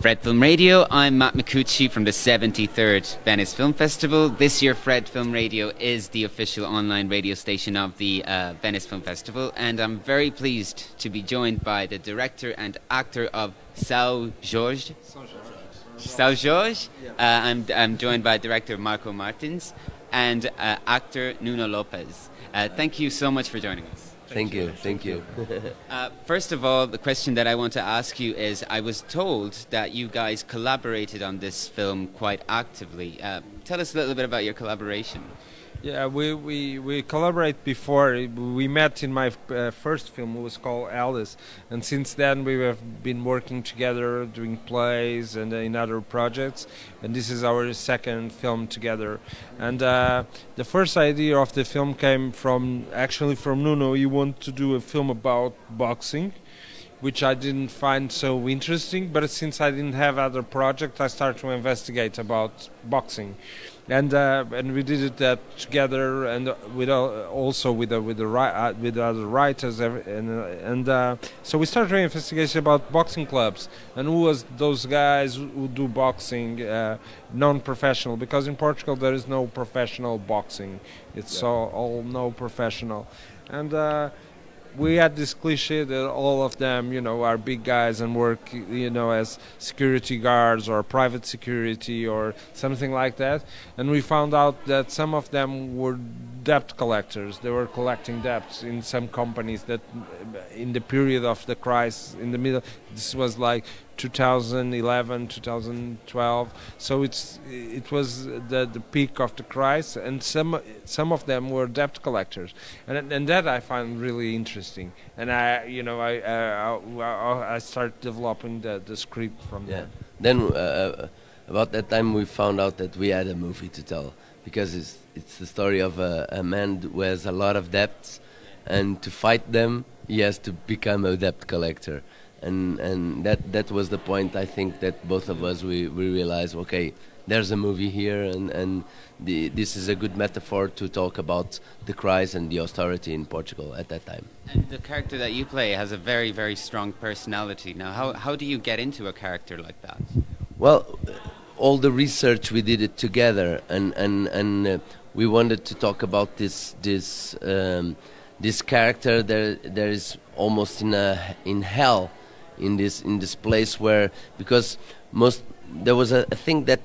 Fred Film Radio. I'm Matt Micucci from the 73rd Venice Film Festival. This year, Fred Film Radio is the official online radio station of the uh, Venice Film Festival, and I'm very pleased to be joined by the director and actor of Sao Jorge. Sao Jorge. Uh, I'm, I'm joined by director Marco Martins and uh, actor Nuno Lopes. Uh, thank you so much for joining us. Thank you, thank you. Uh, first of all, the question that I want to ask you is I was told that you guys collaborated on this film quite actively. Uh, tell us a little bit about your collaboration. Yeah, we, we, we collaborate before. We met in my uh, first film, it was called Alice, and since then we have been working together, doing plays and uh, in other projects. And this is our second film together. And uh, the first idea of the film came from actually from Nuno. He wanted to do a film about boxing which I didn't find so interesting. But since I didn't have other projects, I started to investigate about boxing, and uh, and we did it that together, and with uh, also with the with the uh, with other writers, and and uh, so we started to investigation about boxing clubs and who was those guys who do boxing uh, non-professional because in Portugal there is no professional boxing, it's yeah. all, all no professional, and uh, we had this cliche that all of them, you know, are big guys and work, you know, as security guards or private security or something like that. And we found out that some of them were debt collectors. They were collecting debts in some companies that, in the period of the crisis, in the middle, this was like 2011, 2012. So it's it was the the peak of the crisis, and some some of them were debt collectors, and and that I find really interesting. And I you know I uh, I start developing the the script from yeah. there. Then uh, uh, about that time we found out that we had a movie to tell because it's it's the story of a, a man who has a lot of debts, and to fight them he has to become a debt collector and and that that was the point I think that both of us we, we realized okay there's a movie here and and the, this is a good metaphor to talk about the crisis and the austerity in Portugal at that time. And the character that you play has a very very strong personality. Now how how do you get into a character like that? Well, all the research we did it together and and and uh, we wanted to talk about this this um, this character there there is almost in a in hell in this in this place where because most there was a, a thing that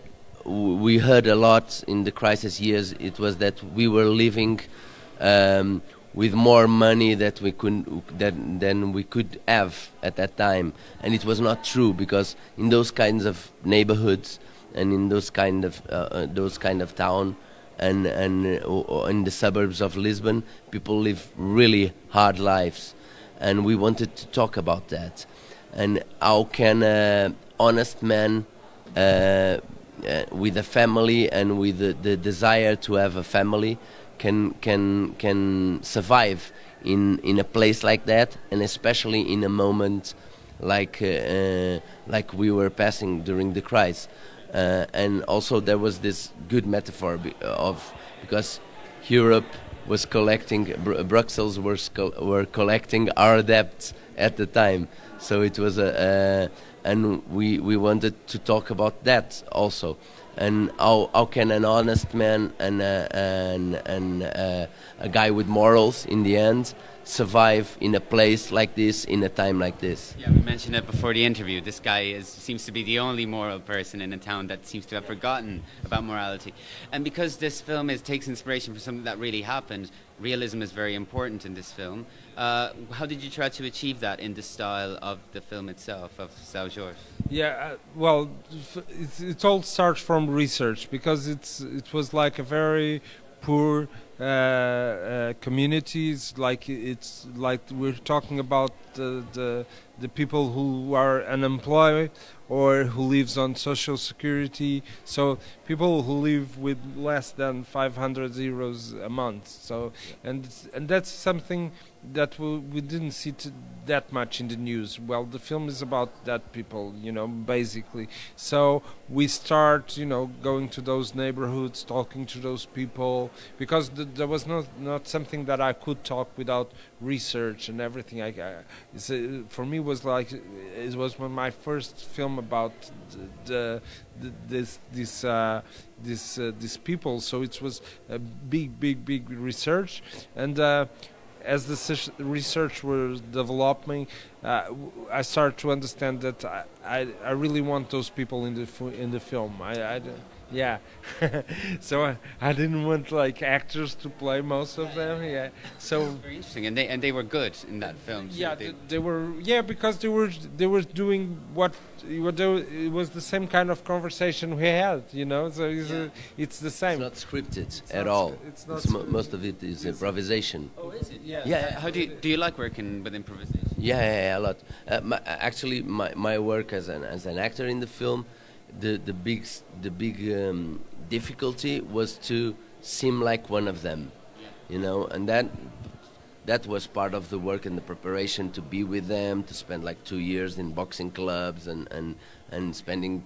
we heard a lot in the crisis years. It was that we were living um, with more money that we could that than we could have at that time, and it was not true because in those kinds of neighborhoods and in those kind of uh, uh those kind of town and and uh, in the suburbs of Lisbon, people live really hard lives, and we wanted to talk about that. And how can an honest man uh, uh, with a family and with the, the, desire to have a family can can can survive in in a place like that? And especially in a moment like uh, uh like we were passing during the crisis uh, and also there was this good metaphor of because Europe was collecting Brussels was were collecting our debts at the time. So it was a, and we we wanted to talk about that also, and how how can an honest man and uh, and and uh, a guy with morals in the end survive in a place like this in a time like this. Yeah, we mentioned it before the interview. This guy is, seems to be the only moral person in a town that seems to have forgotten about morality. And because this film is, takes inspiration from something that really happened, realism is very important in this film. Uh, how did you try to achieve that in the style of the film itself, of Sao Jorge? Yeah, uh, well, it, it all starts from research because it's it was like a very poor uh, uh, communities like it's like we're talking about the, the the people who are unemployed or who lives on social security. So people who live with less than 500 euros a month. So and and that's something that we, we didn't see that much in the news. Well the film is about that people you know basically. So we start you know going to those neighborhoods talking to those people because th there was not not something that I could talk without research and everything. I, I a, uh, for me was like it was my first film about the, the this this uh, this uh, these people. So it was a big, big, big research, and uh, as the research was developing, uh, I started to understand that I, I, I, really want those people in the in the film. I, I yeah, so I, I didn't want like actors to play most of them. Yeah, so very interesting, and they and they were good in that film. So yeah, they, they, were. Yeah, because they were they were doing what what they, it was the same kind of conversation we had. You know, so it's, yeah. it's the same. It's not scripted it's at not all. It's not. It's most of it is improvisation. Oh, is it? Yeah. Yeah. How do you do you like working with improvisation? Yeah, yeah, yeah a lot. Uh, my, actually, my my work as an as an actor in the film the the big the big um, difficulty was to seem like one of them, you know, and that that was part of the work and the preparation to be with them, to spend like two years in boxing clubs and and and spending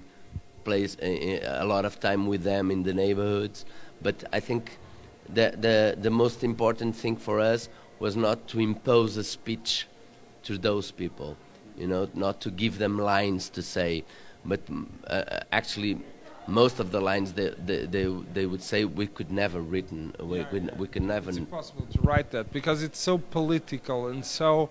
place a, a lot of time with them in the neighborhoods. But I think the the the most important thing for us was not to impose a speech to those people, you know, not to give them lines to say but uh, actually most of the lines they, they, they, they, would say we could never written we, yeah, we, yeah. we could never it's impossible to write that because it's so political and so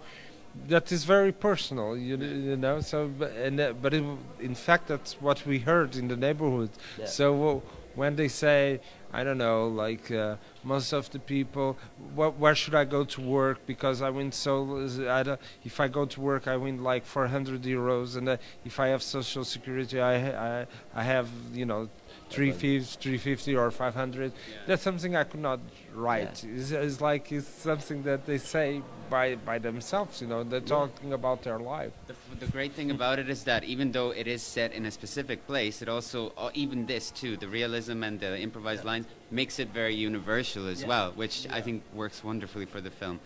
that is very personal you, you know so and uh, but it, in fact that's what we heard in the neighborhood yeah. so when they say I don't know, like uh, most of the people, wh- where should I go to work? Because I win so, I if I go to work, I win like 400 euros, and uh, if I have social security, I, I, I have, you know, 350, 350 or 500. Yeah. That's something I could not write. Yeah. It's, it's, like it's something that they say by by themselves. You know, they're yeah. talking about their life. The, the, great thing about it is that even though it is set in a specific place, it also uh, even this too, the realism and the improvised lines makes it very universal as well, which I think works wonderfully for the film.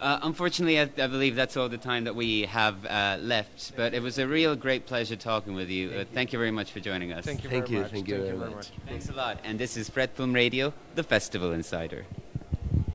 Uh, unfortunately, I, I, believe that's all the time that we have uh, left. But it was a real great pleasure talking with you. Thank, uh, you. thank you. very much for joining us. Thank you thank very you, much. Thank you, thank you very much. Thanks a lot. And this is Fred Film Radio, the Festival Insider.